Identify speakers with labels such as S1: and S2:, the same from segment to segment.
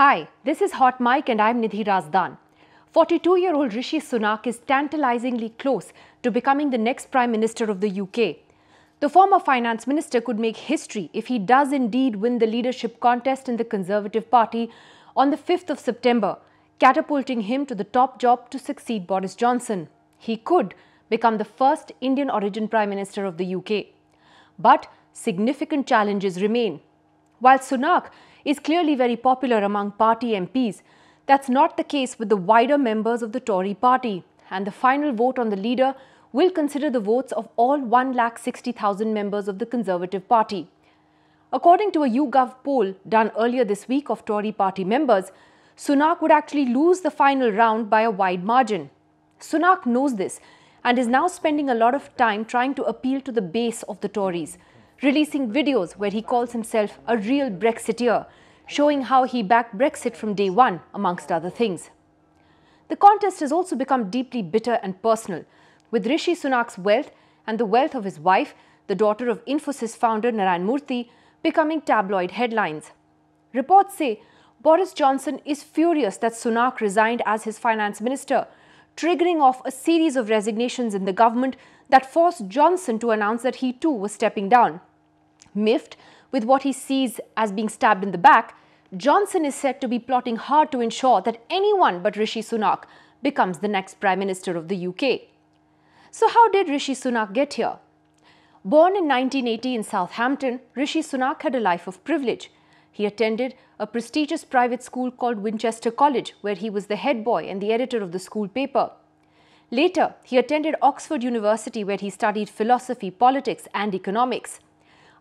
S1: Hi, this is Hot Mic and I'm Nidhi Razdan. 42 year old Rishi Sunak is tantalizingly close to becoming the next Prime Minister of the UK. The former finance minister could make history if he does indeed win the leadership contest in the Conservative Party on the 5th of September, catapulting him to the top job to succeed Boris Johnson. He could become the first Indian origin Prime Minister of the UK. But significant challenges remain. While Sunak is clearly very popular among party MPs, that's not the case with the wider members of the Tory party, and the final vote on the leader will consider the votes of all 1,60,000 members of the Conservative Party. According to a YouGov poll done earlier this week of Tory party members, Sunak would actually lose the final round by a wide margin. Sunak knows this and is now spending a lot of time trying to appeal to the base of the Tories, releasing videos where he calls himself a real Brexiteer, showing how he backed Brexit from day one, amongst other things. The contest has also become deeply bitter and personal, with Rishi Sunak's wealth and the wealth of his wife, the daughter of Infosys founder Narayan Murthy, becoming tabloid headlines. Reports say Boris Johnson is furious that Sunak resigned as his finance minister, triggering off a series of resignations in the government that forced Johnson to announce that he too was stepping down. Miffed with what he sees as being stabbed in the back, Johnson is said to be plotting hard to ensure that anyone but Rishi Sunak becomes the next Prime Minister of the UK. So, how did Rishi Sunak get here? Born in 1980 in Southampton, Rishi Sunak had a life of privilege. He attended a prestigious private school called Winchester College, where he was the head boy and the editor of the school paper. Later, he attended Oxford University, where he studied philosophy, politics, and economics.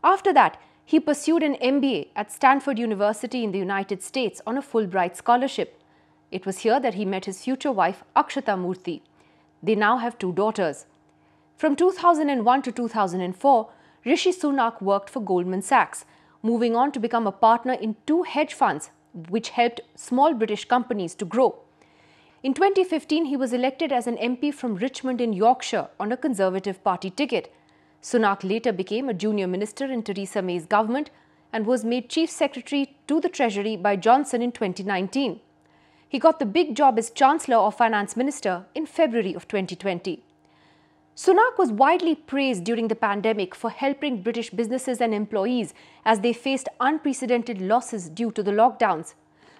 S1: After that, he pursued an MBA at Stanford University in the United States on a Fulbright scholarship. It was here that he met his future wife, Akshata Murthy. They now have two daughters. From 2001 to 2004, Rishi Sunak worked for Goldman Sachs, moving on to become a partner in two hedge funds, which helped small British companies to grow. In 2015, he was elected as an MP from Richmond in Yorkshire on a Conservative Party ticket. Sunak later became a junior minister in Theresa May's government and was made Chief Secretary to the Treasury by Johnson in 2019. He got the big job as Chancellor or Finance Minister in February of 2020. Sunak was widely praised during the pandemic for helping British businesses and employees as they faced unprecedented losses due to the lockdowns.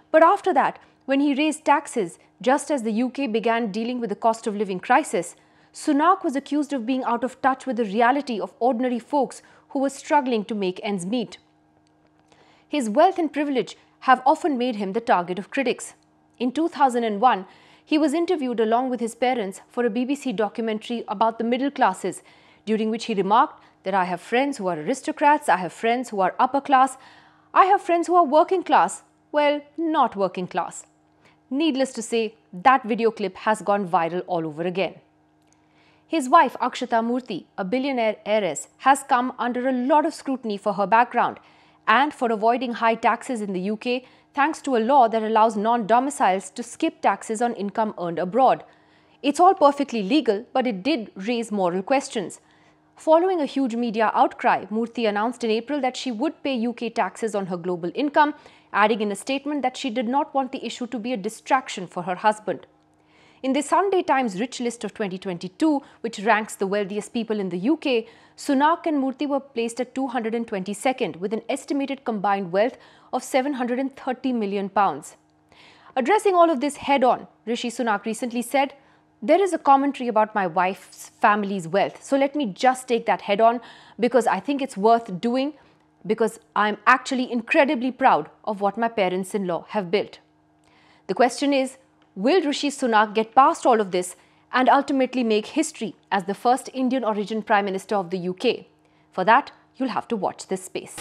S1: But after that, when he raised taxes just as the UK began dealing with the cost of living crisis, Sunak was accused of being out of touch with the reality of ordinary folks who were struggling to make ends meet. His wealth and privilege have often made him the target of critics. In 2001, he was interviewed along with his parents for a BBC documentary about the middle classes, during which he remarked that I have friends who are aristocrats, I have friends who are upper class, I have friends who are working class, well, not working class. Needless to say, that video clip has gone viral all over again. His wife, Akshata Murthy, a billionaire heiress, has come under a lot of scrutiny for her background and for avoiding high taxes in the UK thanks to a law that allows non-domiciles to skip taxes on income earned abroad. It's all perfectly legal, but it did raise moral questions. Following a huge media outcry, Murthy announced in April that she would pay UK taxes on her global income, adding in a statement that she did not want the issue to be a distraction for her husband. In the Sunday Times Rich List of 2022, which ranks the wealthiest people in the UK, Sunak and Murthy were placed at 222nd with an estimated combined wealth of 730 million pounds. Addressing all of this head on, Rishi Sunak recently said, there is a commentary about my wife's family's wealth. So let me just take that head on because I think it's worth doing because I'm actually incredibly proud of what my parents in law have built. The question is Will Rishi Sunak get past all of this and ultimately make history as the first Indian origin Prime Minister of the UK? For that, you'll have to watch this space.